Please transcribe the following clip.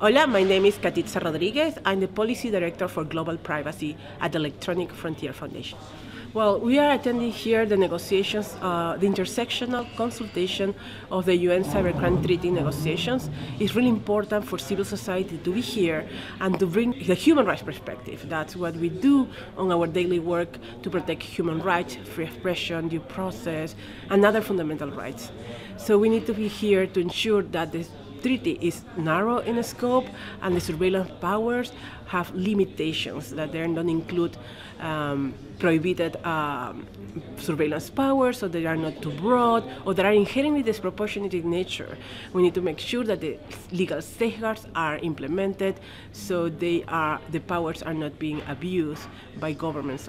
Hola, my name is Katitza Rodriguez. I'm the Policy Director for Global Privacy at the Electronic Frontier Foundation. Well, we are attending here the negotiations, uh, the intersessional consultation of the UN Cybercrime Treaty negotiations. It's really important for civil society to be here and to bring the human rights perspective. That's what we do on our daily work to protect human rights, free expression, due process, and other fundamental rights. So we need to be here to ensure that the treaty is narrow in scope and the surveillance powers have limitations that they don't include um, prohibited um, surveillance powers or they are not too broad or they are inherently disproportionate in nature. We need to make sure that the legal safeguards are implemented so they are the powers are not being abused by governments.